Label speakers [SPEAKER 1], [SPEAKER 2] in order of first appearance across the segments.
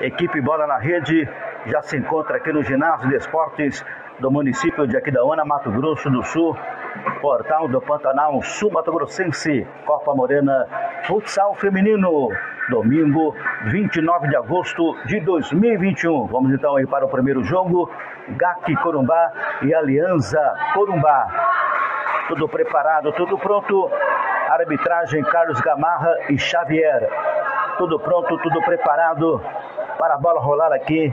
[SPEAKER 1] Equipe Bola na Rede já se encontra aqui no ginásio de esportes do município de Aquidauana, Mato Grosso do Sul, Portal do Pantanal Sul Mato Grossense, Copa Morena Futsal Feminino, domingo 29 de agosto de 2021. Vamos então aí para o primeiro jogo, GAC Corumbá e Aliança Corumbá. Tudo preparado, tudo pronto. Arbitragem Carlos Gamarra e Xavier. Tudo pronto, tudo preparado para a bola rolar aqui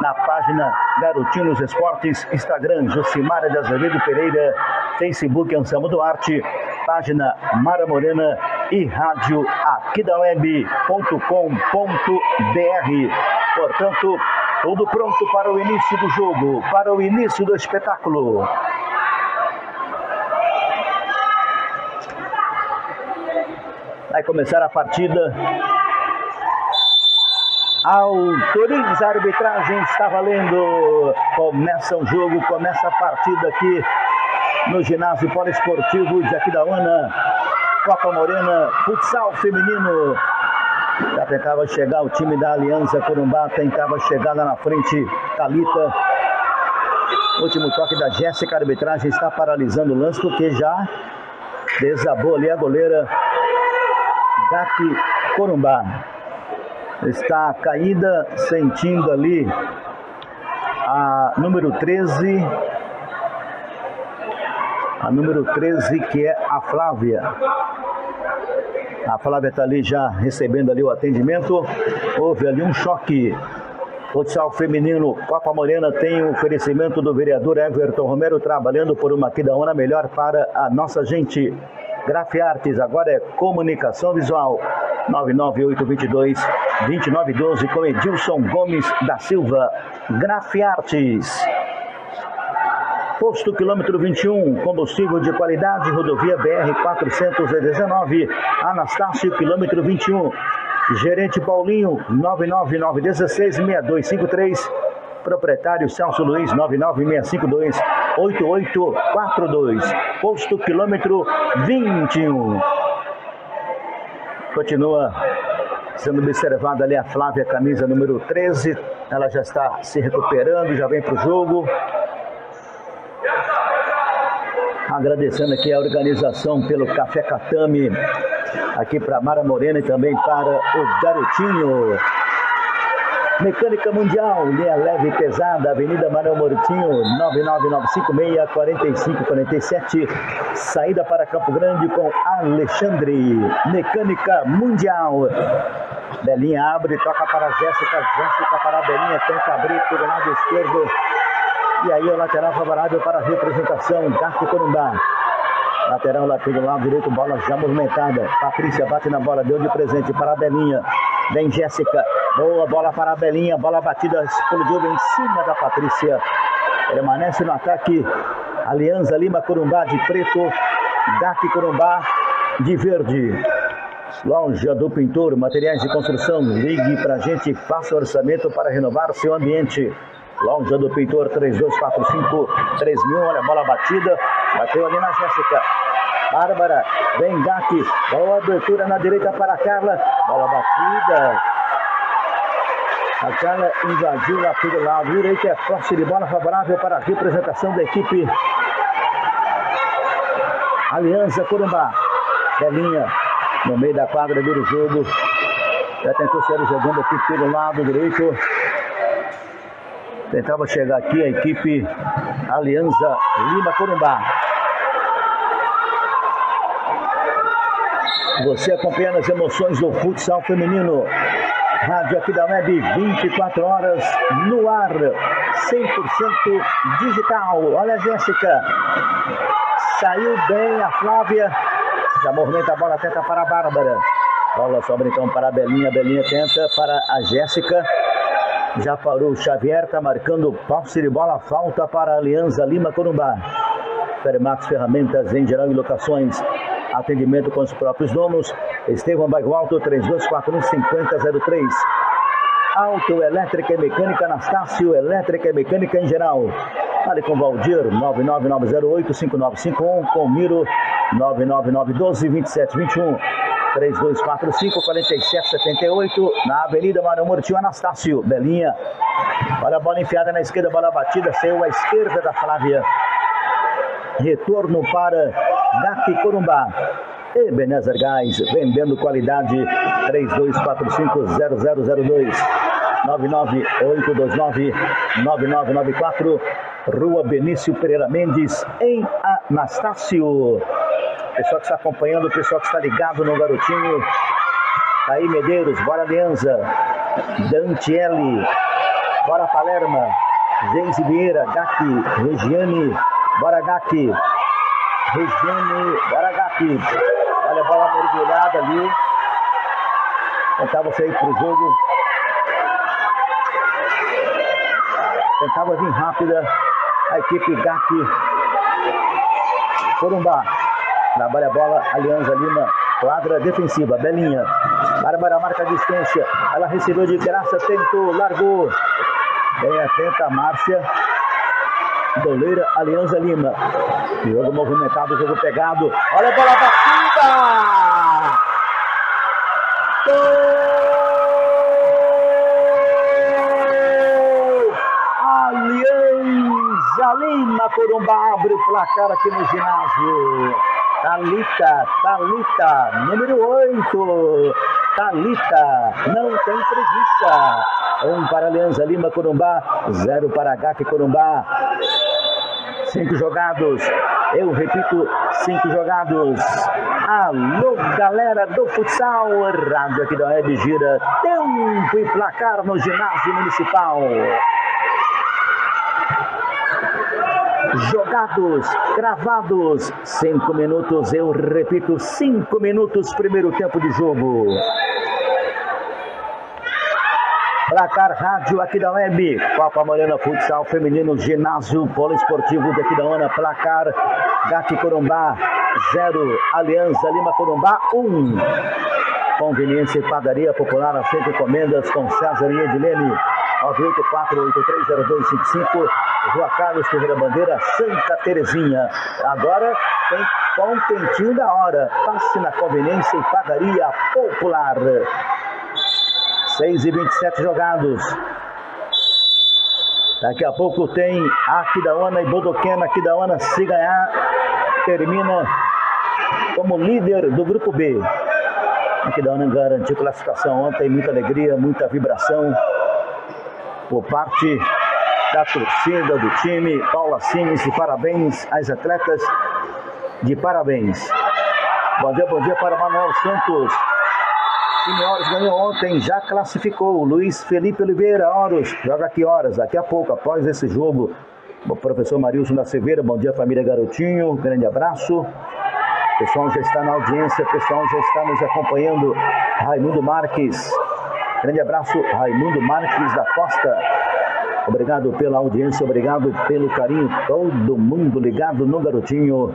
[SPEAKER 1] na página Garotinhos Esportes, Instagram Josimara de Azevedo Pereira, Facebook Anselmo Duarte, página Mara Morena e rádio aquidaweb.com.br. Portanto, tudo pronto para o início do jogo, para o início do espetáculo. Vai começar a partida Autoriza a arbitragem, está valendo. Começa o jogo, começa a partida aqui no ginásio poliesportivo de Aquidauana. Copa Morena, futsal feminino. Já tentava chegar o time da Aliança Corumbá, tentava chegar lá na frente, Talita. Último toque da Jéssica, a arbitragem está paralisando o lance porque já desabou ali a goleira Gaki Corumbá está caída, sentindo ali a número 13, a número 13 que é a Flávia. A Flávia está ali já recebendo ali o atendimento. Houve ali um choque. Futsal feminino Copa Morena tem o oferecimento do vereador Everton Romero trabalhando por uma Kidaona melhor para a nossa gente. Grafiartes, agora é comunicação visual. 99822 2912 com Edilson Gomes da Silva. Grafiartes. Posto quilômetro 21, combustível de qualidade, rodovia BR 419, Anastácio, quilômetro 21. Gerente Paulinho, 99916 6253. Proprietário Celso Luiz, 99652 8842. Posto quilômetro 21. Continua sendo observada ali a Flávia, camisa número 13. Ela já está se recuperando, já vem para o jogo. Agradecendo aqui a organização pelo Café Catame, aqui para Mara Morena e também para o Garotinho. Mecânica Mundial, linha leve e pesada, Avenida Manuel Moritinho, 99956-4547. Saída para Campo Grande com Alexandre. Mecânica Mundial. Belinha abre, toca para Jéssica, Jéssica para Belinha, tenta abrir pelo lado esquerdo. E aí o lateral favorável para a representação, Darko Corumbá. Lateral lá pelo lado direito, bola já movimentada. Patrícia bate na bola, deu de presente para a Belinha. Vem Jéssica, boa bola para a Belinha, bola batida, explodiu em cima da Patrícia. Permanece no ataque. Aliança Lima Corumbá de preto, DAC Corumbá de verde. Loja do Pintor, materiais de construção. Ligue para a gente, faça orçamento para renovar seu ambiente. Loja do Pintor 3245 3000. Olha a bola batida. Bateu ali na Jéssica. Bárbara, vem Gatti. Boa abertura na direita para Carla. Bola batida. A Carla invadiu lá pelo lado direito. É forte de bola favorável para a representação da equipe. Aliança Corumbá. Belinha no meio da quadra vira o jogo. Já tentou ser jogando aqui pelo lado direito. Tentava chegar aqui a equipe Aliança Lima Corumbá. Você acompanhando as emoções do futsal feminino. Rádio aqui da Web, 24 horas no ar, 100% digital. Olha a Jéssica. Saiu bem a Flávia. Já movimenta a bola, tenta para a Bárbara. Bola sobra então para a Belinha. Belinha tenta para a Jéssica. Já parou o Xavier, está marcando passe de bola, falta para a Aliança Lima Corumbá. Fermax Ferramentas em geral e locações. Atendimento com os próprios donos. Estevão Bairro Alto, 3241-5003. Auto, elétrica e mecânica Anastácio, elétrica e mecânica em geral. Fale com Valdir, 99908-5951, com Miro, 99912-2721. 3245 4778 na Avenida Mário Murtinho Anastácio. Belinha. Olha a bola enfiada na esquerda, bola batida, saiu à esquerda da Flávia. Retorno para Gaki Corumbá. Ebenezer Gás, vendendo qualidade. 32450002 998299994 Rua Benício Pereira Mendes em Anastácio. Pessoal que está acompanhando, pessoal que está ligado no garotinho. Aí Medeiros, bora Aliança, Dantielli, bora Palerma, Geise Vieira, Gaki, Regiane, bora Gaki, Regiane, bora Gaki. Olha a bola mergulhada ali. Tentava sair para o jogo. Tentava vir rápida a equipe GAC Corumbá. Trabalha a bola, Aliança Lima, quadra defensiva, Belinha. Bárbara marca a distância. Ela recebeu de graça, tentou, largou. Bem atenta a Márcia. Goleira Aliança Lima. Jogo movimentado, jogo pegado. Olha a bola batida! Gol! Aliança Lima, Corumbá abre o placar aqui no ginásio. Talita, Talita, número 8. Talita, não tem preguiça. Um para Aliança Lima Corumbá, zero para HAC Corumbá. Cinco jogados. Eu repito, cinco jogados. Alô, galera do futsal. Rádio aqui da Web Gira. Tempo e placar no ginásio municipal. jogados, cravados. Cinco minutos, eu repito, cinco minutos, primeiro tempo de jogo. Placar Rádio aqui da Web, Copa Morena Futsal Feminino, Ginásio Poliesportivo de Aquidauana, placar Gati Corumbá, 0, Aliança Lima Corumbá, 1. Um. Conveniência e Padaria Popular, aceita encomendas com César e Edilene. 984-830255, Rua Carlos Ferreira Bandeira, Santa Terezinha. Agora tem pão quentinho da hora. Passe na conveniência e padaria popular. 6 e 27 jogados. Daqui a pouco tem Aquidauana e Bodoquena. Aquidauana, se ganhar, termina como líder do grupo B. Aquidauana garantiu classificação ontem, muita alegria, muita vibração por parte da torcida do time. Paula Simes e parabéns às atletas de parabéns. Bom dia, bom dia para Manuel Santos. Senhores ganhou ontem, já classificou. Luiz Felipe Oliveira, Horos, joga aqui horas, daqui a pouco, após esse jogo. O professor Marilson da Silveira, bom dia família Garotinho, grande abraço. O pessoal já está na audiência, o pessoal já está nos acompanhando. Raimundo Marques, Grande abraço, Raimundo Marques da Costa. Obrigado pela audiência, obrigado pelo carinho. Todo mundo ligado no garotinho.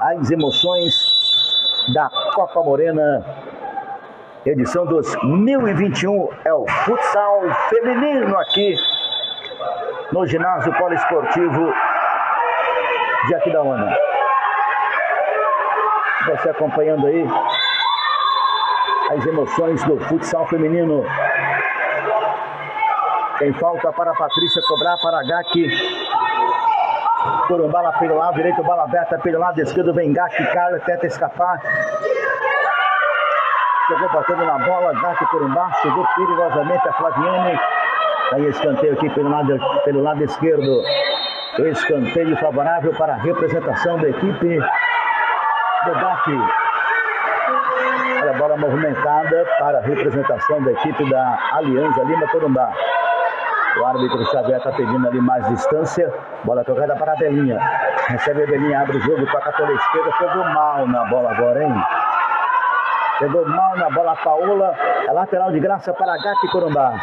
[SPEAKER 1] As emoções da Copa Morena, edição 2021. É o futsal feminino aqui no ginásio poliesportivo de Aquidauana. Você acompanhando aí as emoções do futsal feminino. Tem falta para a Patrícia cobrar para Gaki. Corumbala pelo lado direito, bola aberta pelo lado esquerdo, vem Gaki, Carla tenta escapar. Chegou batendo na bola, Gaki Corumbá, chegou perigosamente a Flaviane. Aí escanteio aqui pelo lado, pelo lado esquerdo. Escanteio favorável para a representação da equipe do Gaki. Olha a bola movimentada para a representação da equipe da Aliança Lima Corumbá. O árbitro Xavier está pedindo ali mais distância. Bola tocada para a Belinha. Recebe a Belinha, abre o jogo, toca pela esquerda. Pegou mal na bola agora, hein? Pegou mal na bola Paola. É lateral de graça para Gatti Corumbá.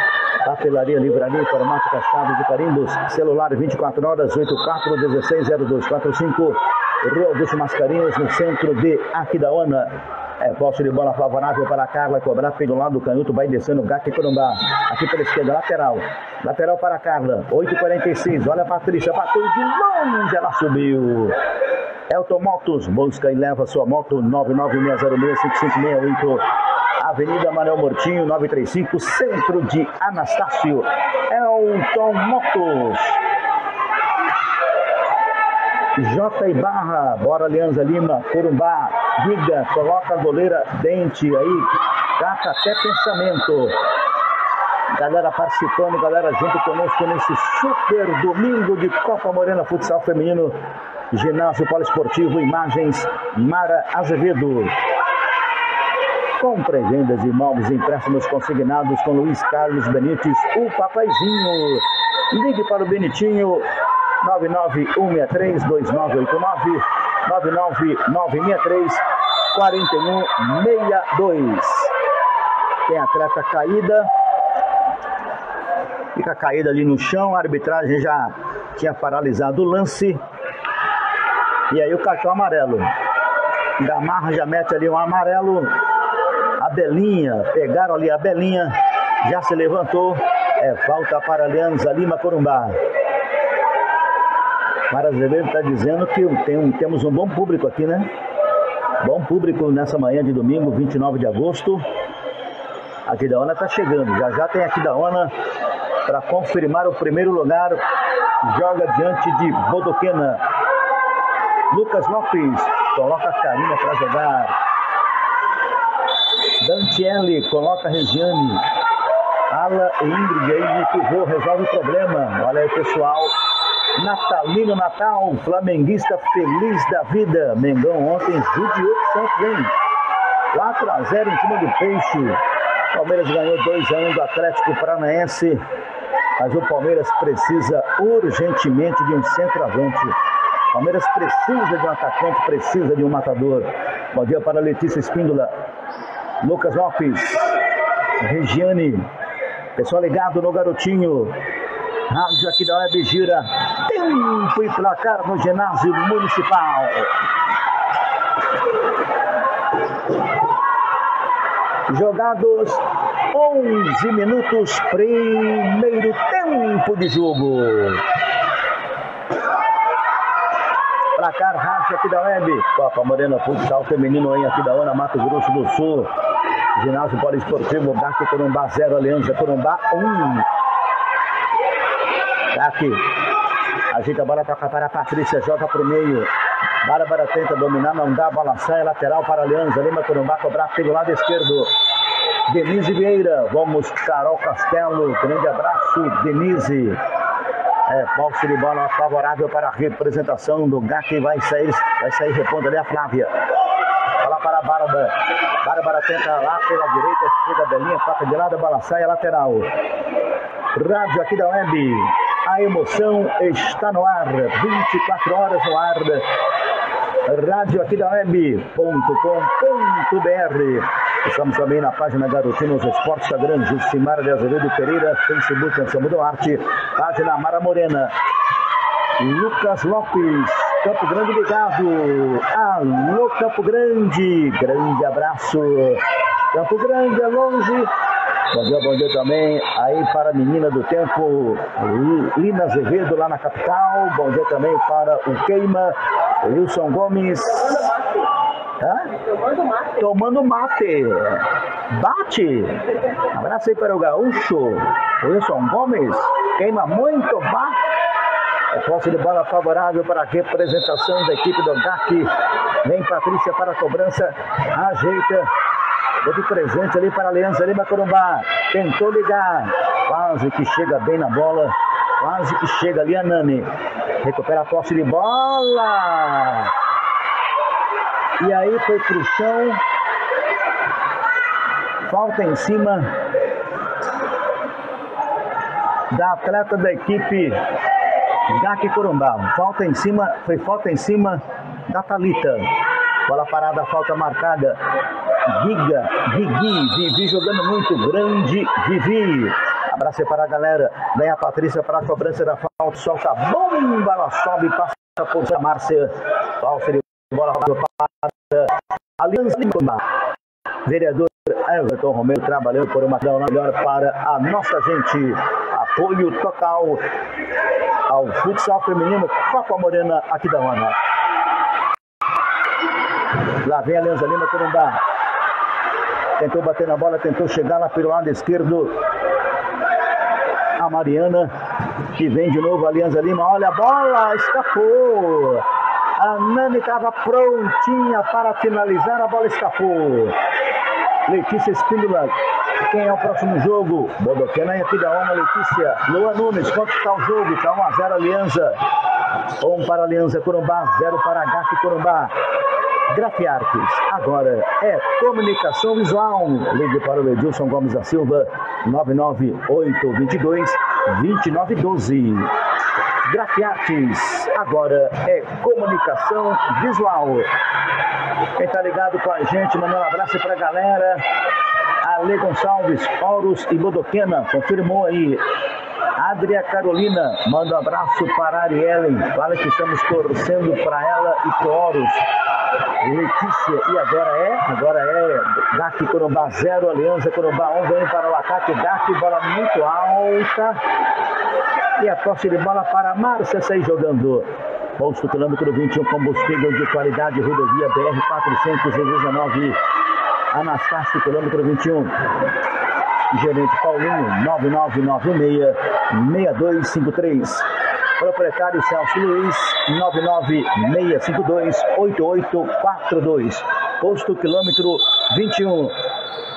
[SPEAKER 1] Papelaria, livraria, informática, chaves e carimbos. Celular 24 horas, 84 16 0245. Rua Augusto Mascarinhas, no centro de Aquidauana. É, posse de bola favorável para a Carla cobrar pelo lado do canhoto, vai descendo o Gatti Corumbá. Aqui pela esquerda, lateral. Lateral para Carla, 8h46. Olha a Patrícia, bateu de longe, ela subiu. Elton Motos, busca e leva sua moto 996065568. Avenida Manuel Mortinho, 935, centro de Anastácio. Elton Motos. J e Barra, bora Alianza Lima, Corumbá, Giga, coloca a goleira Dente aí, cata até pensamento. Galera participando, galera junto conosco nesse super domingo de Copa Morena Futsal Feminino, Ginásio Poliesportivo Imagens Mara Azevedo. Compra e vendas de imóveis empréstimos consignados com Luiz Carlos Benites, o papaizinho. Ligue para o Benitinho 991632989 99963 4162. Tem atleta caída. Fica caída ali no chão, a arbitragem já tinha paralisado o lance. E aí o cartão amarelo. Gamarra já mete ali um amarelo. A Belinha, pegaram ali a Belinha, já se levantou. É falta para Alianza Lima Corumbá. Mara Azevedo está dizendo que tem um, temos um bom público aqui, né? Bom público nessa manhã de domingo, 29 de agosto. A Kidaona está chegando. Já já tem a Kidaona para confirmar o primeiro lugar. Joga diante de Bodoquena. Lucas Lopes coloca a Karina para jogar. Dantielli coloca a Regiane. Ala e Ingrid aí de pivô resolve o problema. Olha aí, pessoal. Natalino Natal, flamenguista feliz da vida. Mengão ontem judiou de Santos, hein? 4 a 0 em cima do Peixe. Palmeiras ganhou 2 a 1 do Atlético Paranaense. Mas o Palmeiras precisa urgentemente de um centroavante. Palmeiras precisa de um atacante, precisa de um matador. Bom dia para Letícia Espíndola, Lucas Lopes, Regiane, pessoal ligado no garotinho. Rádio aqui da Web Gira. Tempo e placar no ginásio municipal. Jogados 11 minutos, primeiro tempo de jogo. Placar Rádio aqui da Web. Copa Morena Futsal Feminino em Ana, Mato Grosso do Sul. Ginásio Poliesportivo, Gaque Corumbá 0, Aliança Corumbá 1. Um. Aqui. Ajeita a bola, toca para a Patrícia, joga para o meio. Bárbara tenta dominar, não dá, balançar, é lateral para Aliança. Lima Corumbá cobrar pelo lado esquerdo. Denise Vieira, vamos, Carol Castelo, grande abraço, Denise. É, posse de bola favorável para a representação do GAC, vai sair, vai sair repondo ali a Flávia. Bola para a Bárbara. Bárbara tenta lá pela direita, chega a Belinha, toca de lado, bola sai, é lateral. Rádio aqui da Web. A emoção está no ar, 24 horas no ar. Rádio aqui da web.com.br. Estamos também na página Garotinos Esportes Instagram, Jucimara de Azevedo Pereira, Facebook Anselmo Duarte, página Mara Morena. Lucas Lopes, Campo Grande ligado. Alô, Campo Grande, grande abraço. Campo Grande é longe, Bom dia, bom dia também aí para a menina do tempo, Lina Azevedo, lá na capital. Bom dia também para o Queima, Wilson Gomes. Hã? Tomando mate. Tomando mate. Bate. Abraço aí para o gaúcho, Wilson Gomes. Queima muito, bate. É posse de bola favorável para a representação da equipe do GAC. Vem Patrícia para a cobrança. Ajeita. Teve presente ali para a Aliança Lima Corumbá. Tentou ligar. Quase que chega bem na bola. Quase que chega ali a Nani. Recupera a posse de bola. E aí foi pro chão. Falta em cima da atleta da equipe GAC Corumbá. Falta em cima, foi falta em cima da Talita. Bola parada, falta marcada. Giga, Gigi, Vivi jogando muito grande, Vivi. Abraço para a galera. Vem a Patrícia para a cobrança da falta, solta a bomba, ela sobe, passa por Márcia. De bola para Aliança Lima. Vereador Everton Romero trabalhando por uma melhor para a nossa gente. Apoio total ao futsal feminino Copa Morena aqui da Ana. Lá vem a Alianza Lima Corumbá. Tentou bater na bola, tentou chegar lá pelo lado esquerdo. A Mariana, que vem de novo a Alianza Lima. Olha a bola, escapou. A Nani estava prontinha para finalizar, a bola escapou. Letícia Espíndola, quem é o próximo jogo? Bodoquena e Apidaona, Letícia. Luan Nunes, quanto está o jogo? Está 1 a 0 Aliança. 1 para Aliança Corumbá, 0 para GAC Corumbá. Grafiartes, agora é comunicação visual. Ligue para o Edilson Gomes da Silva, 99822 2912. Grafiartes, agora é comunicação visual. Quem tá ligado com a gente, mandando um abraço pra galera. Ale Gonçalves, Horus e Bodoquena, confirmou aí. Adria Carolina, manda um abraço para a Ariellen. Fala que estamos torcendo para ela e para Horus. Letícia, e agora é? Agora é GAC Corumbá 0, Aliança Corumbá 1, vem para o ataque, GAC, bola muito alta. E a posse de bola para Márcia sair jogando. Posto quilômetro 21, combustível de qualidade, rodovia BR 419, Anastácio, quilômetro 21. Gerente Paulinho, 9996-6253. Proprietário Celso Luiz, 99652-8842. Posto quilômetro 21.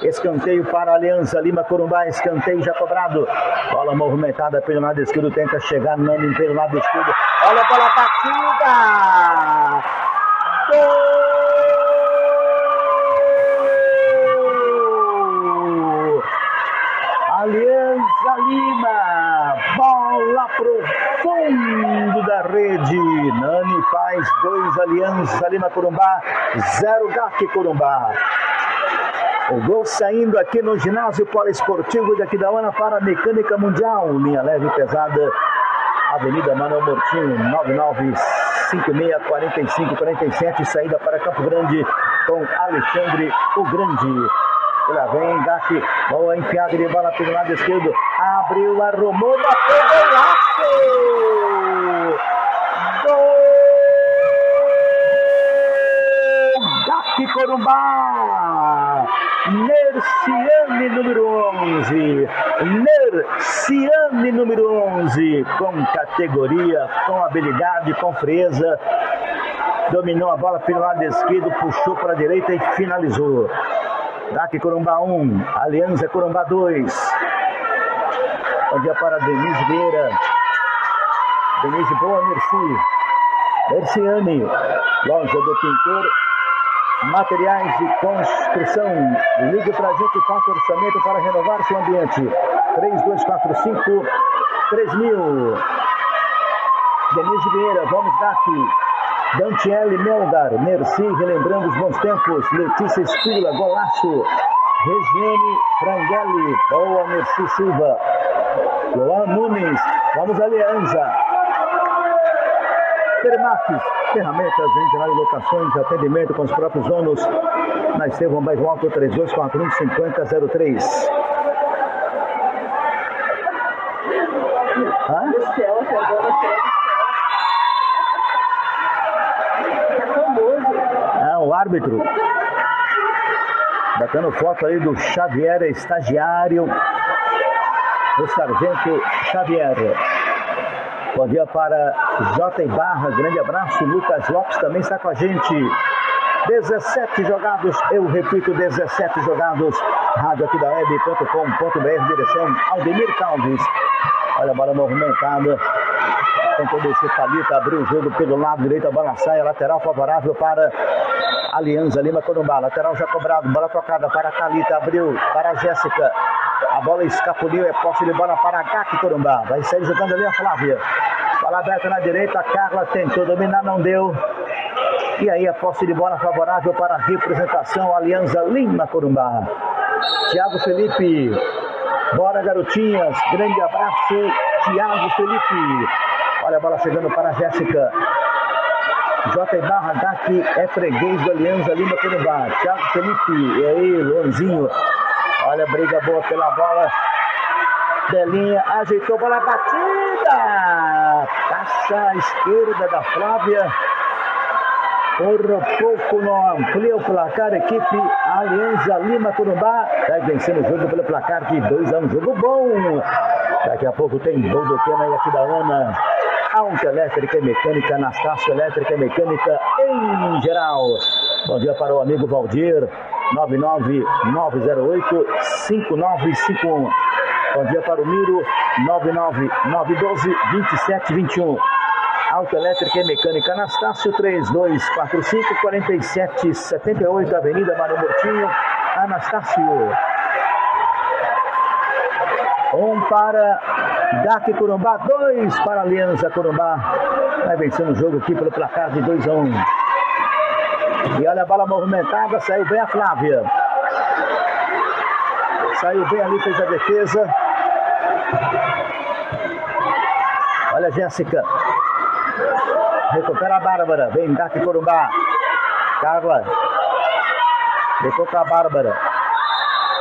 [SPEAKER 1] Escanteio para a Aliança Lima Corumbá, escanteio já cobrado. Bola movimentada pelo lado esquerdo, tenta chegar Nani pelo lado esquerdo. Olha a bola batida! Gol! Aliança Lima, bola pro fundo da rede. Nani faz dois Aliança Lima Corumbá, zero GAC Corumbá. O gol saindo aqui no ginásio poliesportivo de Aquidauana para a Mecânica Mundial. Linha leve e pesada. Avenida Manuel Mortinho, 9956-4547. Saída para Campo Grande com Alexandre o Grande. Lá vem Gac. Boa enfiada de bola pelo lado esquerdo. Abriu, arrumou, bateu, golaço! Gol! Gac Corumbá! Nerciane número 11. Nerciane número 11. Com categoria, com habilidade, com frieza. Dominou a bola pelo lado esquerdo, puxou para a direita e finalizou. DAC Corumbá 1, Aliança Corumbá 2. Bom dia para Denise Vieira. Denise Boa, Merci. Merciane, loja do pintor materiais de construção. Ligue para a gente e faça orçamento para renovar seu ambiente. 3245 3000. Denise Vieira, vamos dar aqui. Dantiele Melgar, Merci, relembrando os bons tempos. Letícia Espíla, golaço. Regiane Franghelli, boa Merci Silva. Luan Nunes, vamos Aliança. Termax, ferramentas geral locações, atendimento com os próprios donos. Na Estevão Bairro Alto 3241 5003. Hã? Ah, o árbitro. Batendo foto aí do Xavier, estagiário. Do Sargento Xavier. Bom dia para J. Barra, grande abraço. Lucas Lopes também está com a gente. 17 jogados, eu repito, 17 jogados. Rádio aqui da web.com.br, direção Aldemir Calves. Olha a bola movimentada. Tentou descer Thalita, abriu o jogo pelo lado direito, a bola sai, a lateral favorável para Aliança Lima Corumbá. Lateral já cobrado, bola tocada para Thalita, abriu para Jéssica. A bola escapuliu, é posse de bola para Gaki Corumbá. Vai sair jogando ali a Flávia. Bola aberta na direita, Carla tentou dominar, não deu. E aí a posse de bola favorável para a representação Aliança Lima Corumbá. Tiago Felipe. Bora, garotinhas. Grande abraço, Tiago Felipe. Olha a bola chegando para a Jéssica. J. Barra Gaki é freguês do Aliança Lima Corumbá. Tiago Felipe. E aí, Luanzinho. Olha a briga boa pela bola. Belinha ajeitou bola batida. Taça esquerda da Flávia. Por pouco não amplia o placar, equipe Aliança Lima Corumbá. Vai vencendo o jogo pelo placar de 2 a 1. Um jogo bom. Daqui a pouco tem gol do Pena e aqui da Ana. Auto Elétrica e Mecânica, Anastácio Elétrica e Mecânica em geral. Bom dia para o amigo Valdir, 99908-5951. Bom dia para o Miro, 99912-2721. Autoelétrica e Mecânica Anastácio, 3245-4778, Avenida Mário Mortinho, Anastácio. Um para DAC Corumbá, dois para Aliança Corumbá. Vai vencendo o jogo aqui pelo placar de 2 a 1. Um. E olha a bola movimentada, saiu bem a Flávia. Saiu bem ali, fez a defesa. Olha a Jéssica. Recupera a Bárbara. Vem DAC Corumbá. Carla. Recupera a Bárbara.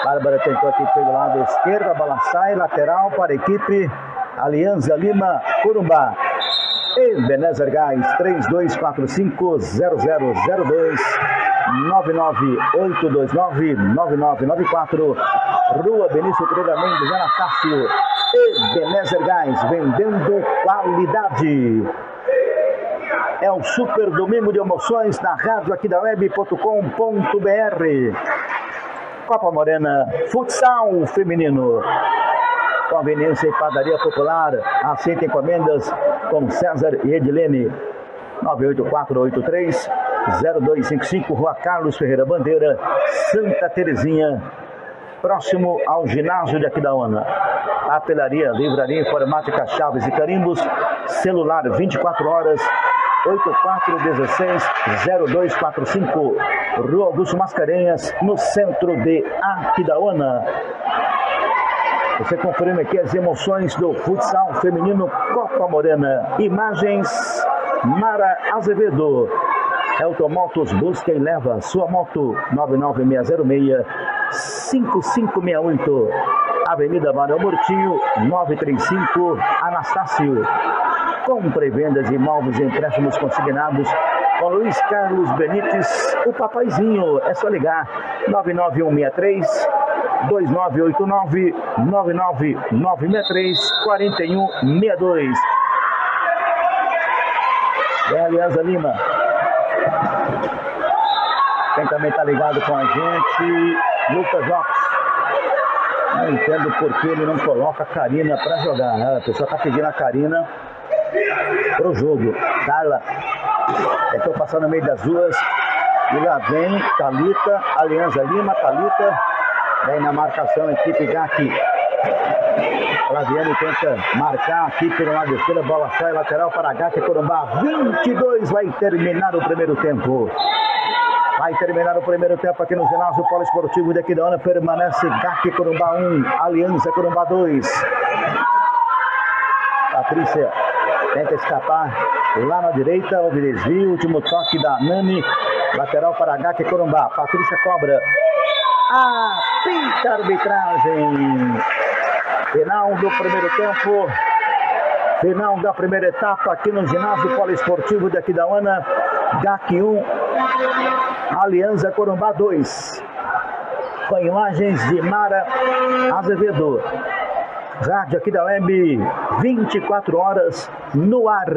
[SPEAKER 1] Bárbara tentou aqui pelo lado esquerdo, bola sai, lateral para a equipe Aliança Lima Corumbá. Ebenezer Gás, 3245-0002, 99829-9994, Rua Benício Pereira Mendes, Anastácio. Ebenezer Gás, vendendo qualidade. É o super domingo de emoções na rádio aqui da web.com.br. Copa Morena Futsal Feminino. Conveniência e Padaria Popular. Aceita encomendas com César e Edilene. 98483 0255 Rua Carlos Ferreira Bandeira, Santa Terezinha, próximo ao ginásio de Aquidauana. Apelaria, livraria informática, chaves e carimbos, celular 24 horas 8416-0245, Rua Augusto Mascarenhas, no centro de Aquidauana. Você confirma aqui as emoções do futsal feminino Copa Morena. Imagens Mara Azevedo. Automotos busca e leva sua moto 99606-5568. Avenida Manuel Mortinho, 935, Anastácio. Compra e venda de imóveis e empréstimos consignados com Luiz Carlos Benites, o papaizinho. É só ligar 99163 2989 99963 4162. É Aliança Lima. Quem também está ligado com a gente, Lucas Lopes. Não entendo por que ele não coloca a Karina para jogar. Né? A pessoa está pedindo a Karina pro jogo. Carla. Eu passando no meio das ruas. E lá vem Thalita, Aliança Lima, Thalita. Vem na marcação, equipe GAC. Flaviano tenta marcar aqui pelo lado esquerdo, bola sai lateral para GAC Corumbá. 22 vai terminar o primeiro tempo. Vai terminar o primeiro tempo aqui no ginásio poliesportivo de Aquidauana. Permanece GAC Corumbá 1, Aliança Corumbá 2. Patrícia Tenta escapar lá na direita, houve desvio, último toque da Nani, lateral para H, Corumbá. Patrícia cobra. A arbitragem. Final do primeiro tempo. Final da primeira etapa aqui no ginásio poliesportivo de Aquidauana. GAC 1, Aliança Corumbá 2. Com imagens de Mara Azevedo. Rádio aqui da Web, 24 horas no ar.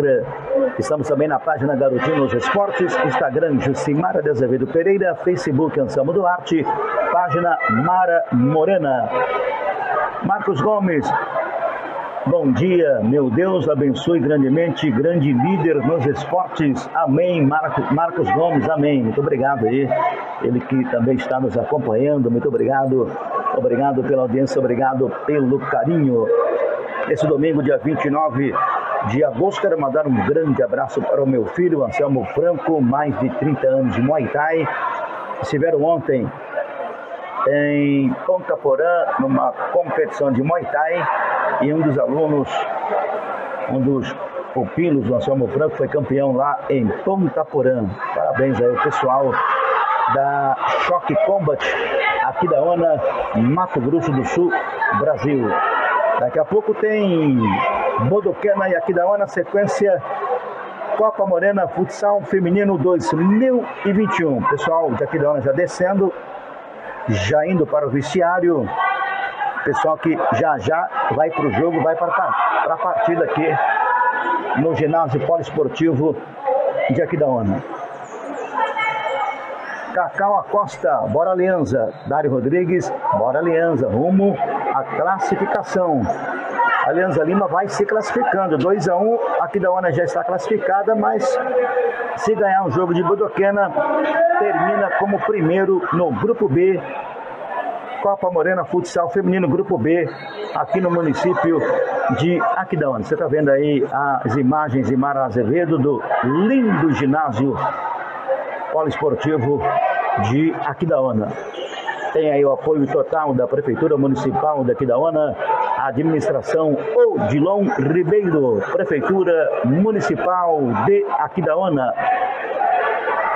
[SPEAKER 1] Estamos também na página Garotinhos Esportes, Instagram Jucimara de Azevedo Pereira, Facebook Anselmo Duarte, página Mara Morena. Marcos Gomes, Bom dia, meu Deus abençoe grandemente, grande líder nos esportes. Amém. Marco, Marcos Gomes, amém. Muito obrigado aí. Ele que também está nos acompanhando, muito obrigado. Obrigado pela audiência, obrigado pelo carinho. Esse domingo, dia 29 de agosto, quero mandar um grande abraço para o meu filho, Anselmo Franco, mais de 30 anos de Muay Thai. Estiveram ontem em Ponta Porã, numa competição de Muay Thai, e um dos alunos, um dos pupilos do Anselmo Franco, foi campeão lá em Ponta Porã. Parabéns aí ao pessoal da Choque Combat, aqui da ONA, Mato Grosso do Sul, Brasil. Daqui a pouco tem Bodoquena e aqui da ONA, sequência Copa Morena Futsal Feminino 2021. Pessoal daqui da Ona já descendo, já indo para o vestiário. Pessoal que já já vai para o jogo, vai para a partida aqui no ginásio poliesportivo de Aquidauana. Cacau Acosta, bora Aliança. Dário Rodrigues, bora Aliança. Rumo à classificação. Aliança Lima vai se classificando. 2 a 1 um, Aquidauana já está classificada, mas se ganhar um jogo de Bodoquena, termina como primeiro no grupo B Copa Morena Futsal Feminino Grupo B, aqui no município de Aquidauana. Você está vendo aí as imagens de Mara Azevedo do lindo ginásio poliesportivo de Aquidauana. Tem aí o apoio total da Prefeitura Municipal de Aquidauana, administração Odilon Ribeiro, Prefeitura Municipal de Aquidauana.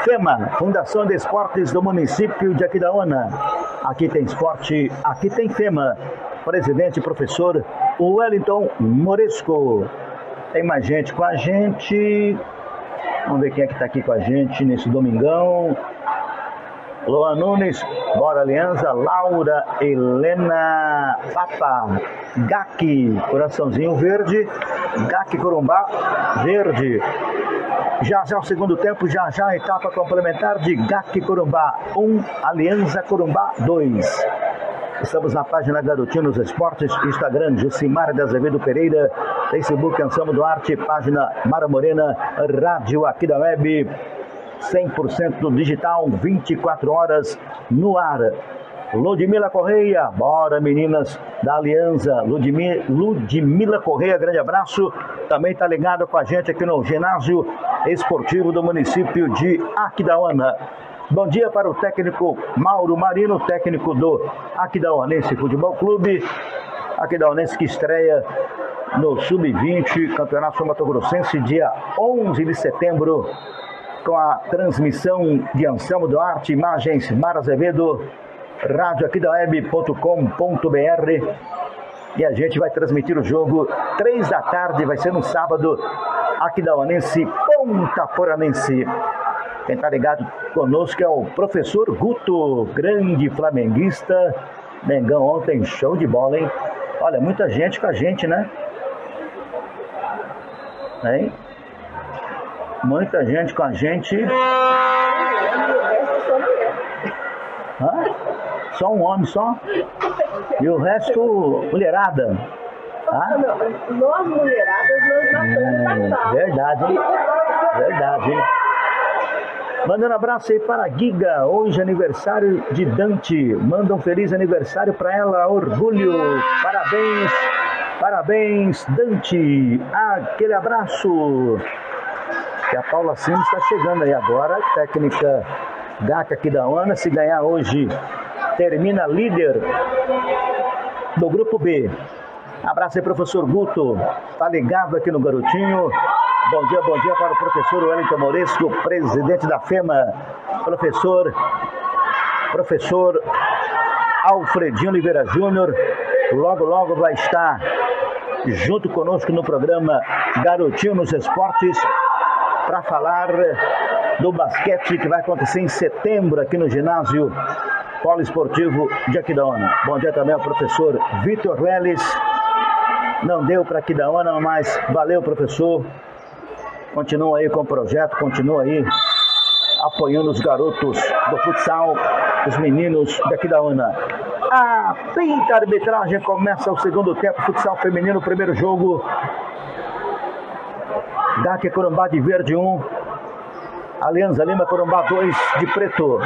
[SPEAKER 1] FEMA, Fundação de Esportes do município de Aquidauana. Aqui tem esporte, aqui tem FEMA. Presidente professor Wellington Moresco. Tem mais gente com a gente. Vamos ver quem é que está aqui com a gente nesse domingão. Luan Nunes, Bora Aliança, Laura Helena Papa, Gaki, coraçãozinho verde, Gaki Corumbá, verde. Já já o segundo tempo, já já a etapa complementar de Gaki Corumbá 1, um, Aliança Corumbá 2. Estamos na página Garotinhos Esportes, Instagram Jucimar de Azevedo Pereira, Facebook Anselmo Duarte, página Mara Morena, rádio aqui da web, 100% digital, 24 horas no ar. Ludmila Correia, bora meninas da Aliança. Ludmila, Correia, grande abraço. Também está ligado com a gente aqui no ginásio esportivo do município de Aquidauana. Bom dia para o técnico Mauro Marino, técnico do Aquidauanense Futebol Clube. Aquidauanense que estreia no Sub-20, Campeonato Mato Grossense, dia 11 de setembro, com a transmissão de Anselmo Duarte, imagens Mara Azevedo, radioaquidaweb.com.br e a gente vai transmitir o jogo três da tarde, vai ser no sábado, Aquidauanense Ponta Poranense. Quem está ligado conosco é o professor Guto, grande flamenguista. Mengão ontem, show de bola, hein? Olha, muita gente com a gente, né? Hein? Muita gente com a gente. Hã? Só um homem só? E o resto, mulherada?
[SPEAKER 2] Ah? Nós mulheradas, nós matamos
[SPEAKER 1] é, Verdade, hein? Verdade, hein? Mandando um abraço aí para a Giga, hoje aniversário de Dante. Manda um feliz aniversário para ela, orgulho. Parabéns, parabéns, Dante. Aquele abraço. E a Paula Sims está chegando aí agora, técnica GAC aqui da Ana. Se ganhar hoje, termina líder do grupo B. Abraço aí, professor Guto. Tá ligado aqui no Garotinho. Bom dia, bom dia para o professor Wellington Moresco, presidente da FEMA. Professor, professor Alfredinho Oliveira Júnior, logo, logo vai estar junto conosco no programa Garotinho nos Esportes para falar do basquete que vai acontecer em setembro aqui no ginásio poliesportivo de Aquidauana. Bom dia também ao professor Vitor Leles. Não deu para Aquidauana, mas valeu, professor. Continua aí com o projeto, continua aí apoiando os garotos do futsal, os meninos daqui da UNA. A pinta arbitragem começa o segundo tempo, futsal feminino, primeiro jogo. Daqui Corumbá de verde 1, um. Aliança Lima Corumbá 2 de preto.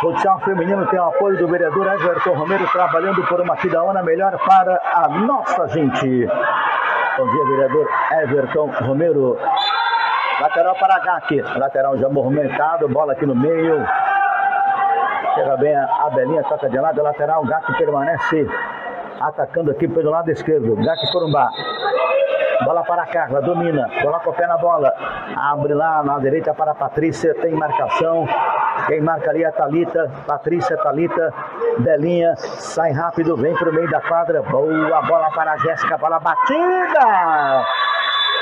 [SPEAKER 1] Futsal feminino tem o apoio do vereador Everton Romero trabalhando por uma Kidaona melhor para a nossa gente. Bom dia, vereador Everton Romero. Lateral para Gak. Lateral já movimentado, bola aqui no meio. Chega bem a Belinha, toca de lado, lateral. Gak permanece atacando aqui pelo lado esquerdo. Gak Corumbá. Bola para a Carla, domina, coloca o pé na bola. Abre lá na direita para a Patrícia, tem marcação. Quem marca ali é a Thalita, Patrícia, Thalita, Belinha, sai rápido, vem para o meio da quadra. Boa bola para a Jéssica, bola batida.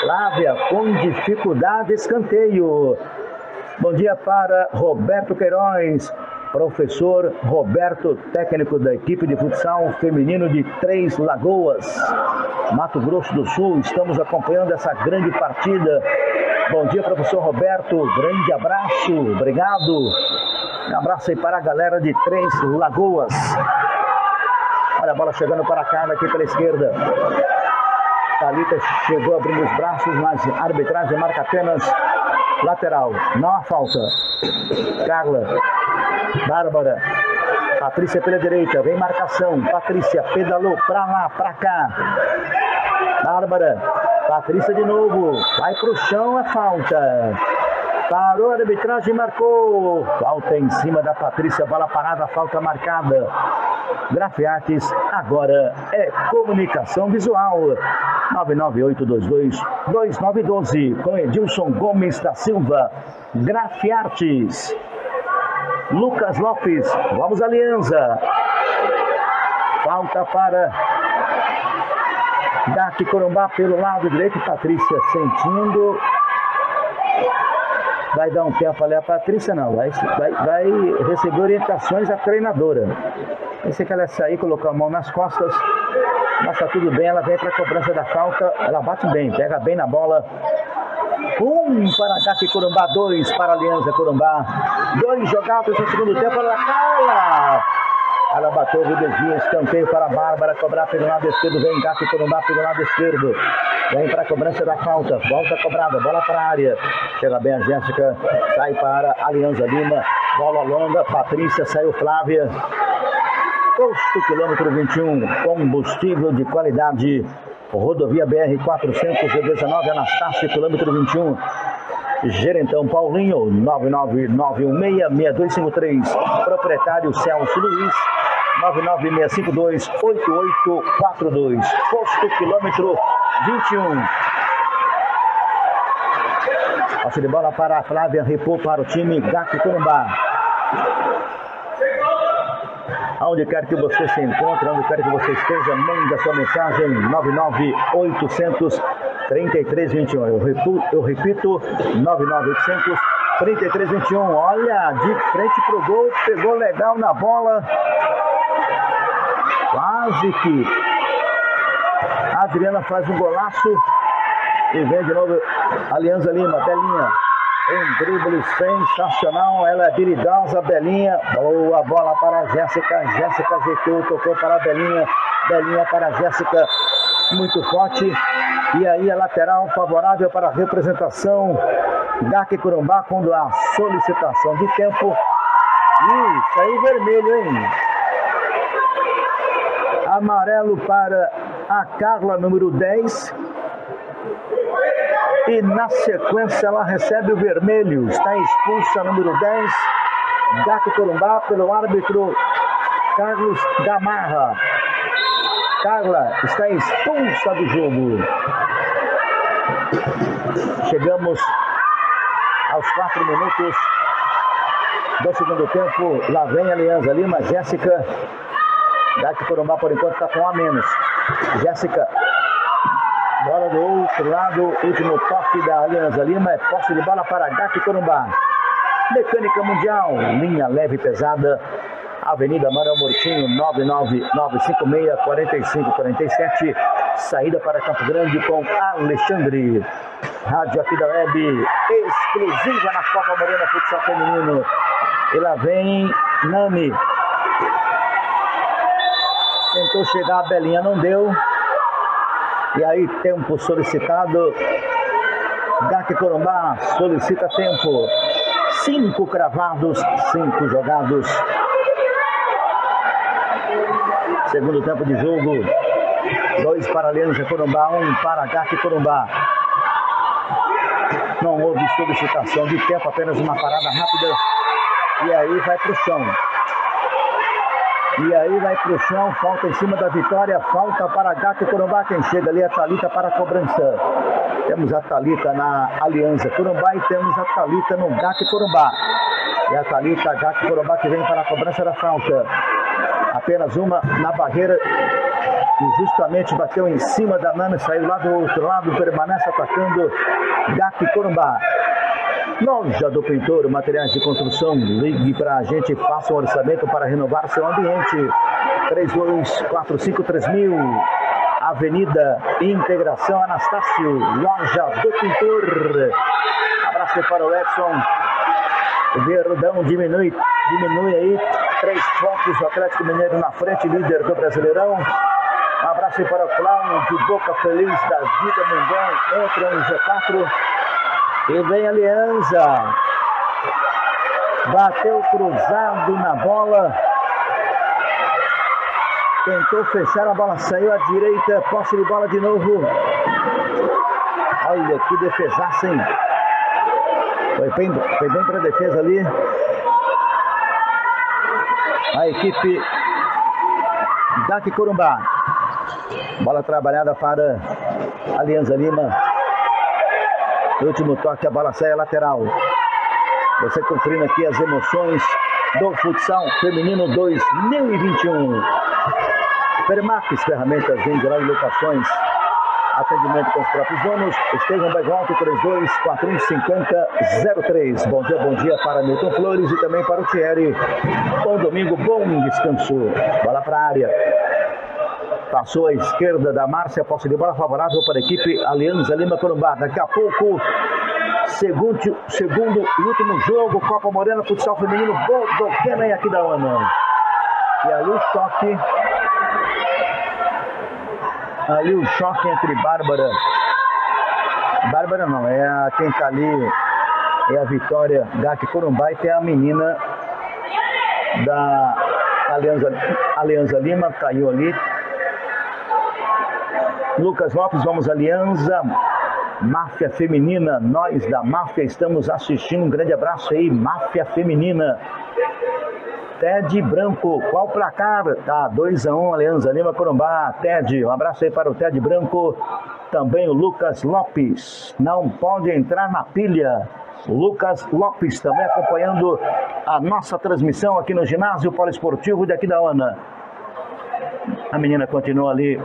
[SPEAKER 1] Flávia com dificuldade, escanteio. Bom dia para Roberto Queiroz, professor Roberto, técnico da equipe de futsal feminino de Três Lagoas, Mato Grosso do Sul. Estamos acompanhando essa grande partida. Bom dia, professor Roberto. Grande abraço, obrigado. Um abraço aí para a galera de Três Lagoas. Olha a bola chegando para a Carla aqui pela esquerda. Thalita chegou abrindo os braços, mas a arbitragem marca apenas lateral. Não há falta. Carla, Bárbara, Patrícia pela direita, vem marcação. Patrícia pedalou pra lá, pra cá. Bárbara, Patrícia de novo, vai pro chão, é falta. Parou a arbitragem, marcou. Falta em cima da Patrícia, bola parada, falta marcada. Grafiates, agora é comunicação visual. 99822-2912, com Edilson Gomes da Silva. Grafiartes. Lucas Lopes, vamos Aliança. Falta para Daqui Corumbá pelo lado direito, Patrícia sentindo vai dar um tempo ali a Patrícia, não. Vai, vai, vai receber orientações da treinadora. Pensei que ela ia sair, colocar a mão nas costas. Mas tá tudo bem, ela vem para a cobrança da falta. Ela bate bem, pega bem na bola. Um para ataque Corumbá, dois para a Aliança Corumbá. Dois jogados no segundo tempo, ela cala. Ela bateu o desvio, escanteio para a Bárbara, cobrar pelo lado esquerdo, vem Gato Corumbá pelo lado esquerdo. Vem para a cobrança da falta, volta cobrada, bola para a área. Chega bem a Jéssica, sai para Aliança Lima, bola longa, Patrícia, saiu Flávia. Posto quilômetro 21, combustível de qualidade. Rodovia BR 419, Anastácio, quilômetro 21. Gerentão Paulinho, 999166253. Proprietário Celso Luiz, 996528842. Posto quilômetro 21. Passe de bola para a Flávia, repô para o time Gato Corumbá. Aonde quer que você se encontre, onde quer que você esteja, mande a sua mensagem 99800 3321. Eu repito, eu repito 99800 3321. Olha, de frente pro gol, pegou legal na bola. Quase que a Adriana faz um golaço. E vem de novo Aliança Lima, Belinha. Um drible sensacional, ela é habilidosa, Belinha. Boa bola para a Jéssica. Jéssica ajeitou, tocou para a Belinha. Belinha para a Jéssica. Muito forte. E aí a lateral favorável para a representação da Corumbá quando há solicitação de tempo. Isso aí vermelho, hein? Amarelo para a Carla, número 10. E na sequência ela recebe o vermelho. Está expulsa número 10. Gato Corumbá pelo árbitro Carlos Gamarra. Carla está expulsa do jogo. Chegamos aos quatro minutos do segundo tempo. Lá vem a Aliança Lima, Jéssica Daqui Corumbá por enquanto está com um a menos. Jéssica. Bola do outro lado. Último toque da Aliança Lima. É posse de bola para Gatti Corumbá. Mecânica Mundial. Linha leve e pesada. Avenida Manuel Mortinho, 99956-4547. Saída para Campo Grande com Alexandre. Rádio aqui da Web, exclusiva na Copa Morena Futsal Feminino. E lá vem Nami. Tentou chegar a Belinha, não deu. E aí, tempo solicitado. Gaque Corumbá solicita tempo. Cinco cravados, cinco jogados. Segundo tempo de jogo. Dois para Aliança Corumbá, um para Gaque Corumbá. Não houve solicitação de tempo, apenas uma parada rápida. E aí vai para o chão. E aí vai pro chão, falta em cima da vitória, falta para Gato Corumbá. Quem chega ali é a Thalita para a cobrança. Temos a Thalita na Aliança Corumbá e temos a Thalita no Gato Corumbá. E a Thalita, Gato Corumbá que vem para a cobrança da falta. Apenas uma na barreira E justamente bateu em cima da Nana, saiu lá do outro lado, permanece atacando Gaki Corumbá. Loja do Pintor, materiais de construção. Ligue para a gente, faça um orçamento para renovar seu ambiente. 32453000. Avenida Integração Anastácio, Loja do Pintor. Abraço para o Edson. Verdão diminui, diminui aí. Três pontos, o Atlético Mineiro na frente, líder do Brasileirão. Abraço para o de Boca Feliz da Vida Mundão. Entra no G4. E vem Aliança. Bateu cruzado na bola. Tentou fechar a bola, saiu à direita. Posse de bola de novo. Olha que defesaça, hein? Foi bem, foi bem para a defesa ali. A equipe Daqui Corumbá. Bola trabalhada para Aliança Lima. Último toque, a bola sai lateral. Você conferindo aqui as emoções do futsal feminino 2021. Permax, ferramentas em geral e locações. Atendimento com os próprios donos. Estejam mais alto 32415003. Bom dia, bom dia para Milton Flores e também para o Thierry. Bom domingo, bom descanso. Bola para a área. Passou à esquerda da Márcia, posse de bola favorável para a equipe Aliança Lima Corumbá. Daqui a pouco, segundo, segundo e último jogo, Copa Morena, futsal feminino, Bodoquena e aqui da Ana. E ali o choque. Ali o choque entre Bárbara. Bárbara não, é a quem tá ali. É a Vitória Gaki Corumbá e tem a menina da Aliança, Aliança Lima, caiu ali, Lucas Lopes, vamos Aliança. Máfia Feminina, nós da Máfia estamos assistindo. Um grande abraço aí, Máfia Feminina. Ted Branco, qual placar? Tá, 2x1, um, Aliança Lima Corumbá. Ted, um abraço aí para o Ted Branco. Também o Lucas Lopes. Não pode entrar na pilha. Lucas Lopes também acompanhando a nossa transmissão aqui no ginásio poliesportivo daqui da Ana. A menina continua ali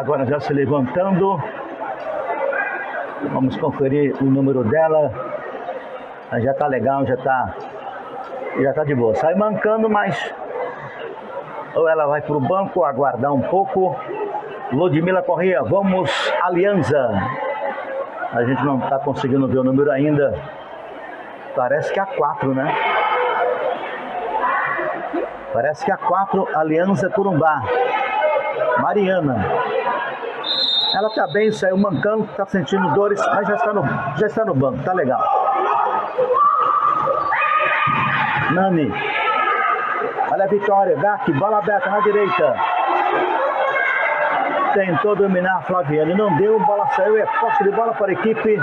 [SPEAKER 1] agora já se levantando. Vamos conferir o número dela. Já tá legal, já tá. Já tá de boa. Sai mancando, mas. Ou ela vai pro banco aguardar um pouco. Ludmila Corrêa, vamos, Aliança. A gente não tá conseguindo ver o número ainda. Parece que a 4, né? Parece que a 4, Aliança Curumbá. Mariana. Ela tá bem, saiu mancando, tá sentindo dores, mas já está no, já está no banco, tá legal. Nani. Olha a vitória, Gak, bola aberta na direita. Tentou dominar Flaviane, não deu, bola saiu, é posse de bola para a equipe.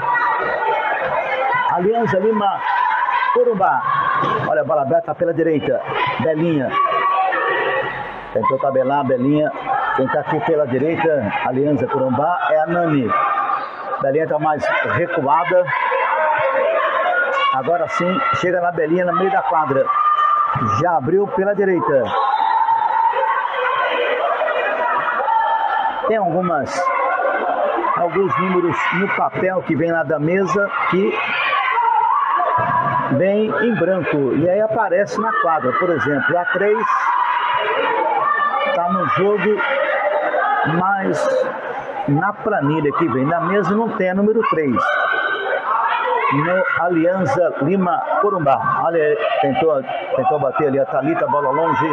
[SPEAKER 1] Aliança Lima, Corumbá. Olha a bola aberta pela direita. Belinha. Tentou tabelar Belinha. Quem está aqui pela direita, Aliança Corumbá, é a Nani. Belinha está mais recuada. Agora sim, chega na Belinha no meio da quadra. Já abriu pela direita. Tem algumas alguns números no papel que vem lá da mesa que vem em branco e aí aparece na quadra. Por exemplo, a 3 está no jogo mas na planilha que vem na mesa não tem a número 3. No Aliança Lima Corumbá. Olha, tentou, tentou bater ali a Thalita, bola longe.